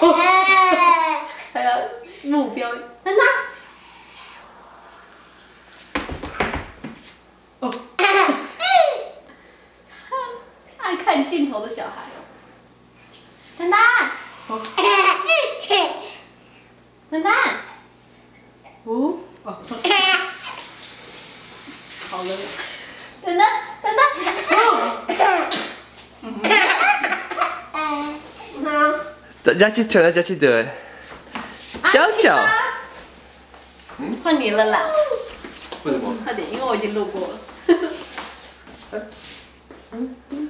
还有目标，在哪？哦，爱看镜头的小孩。丹丹，丹丹，哦，哦，好了，丹丹，丹丹，大家记得，大家记得，娇。娇，换你了啦，为什么？快点，因为我已经录过了。哦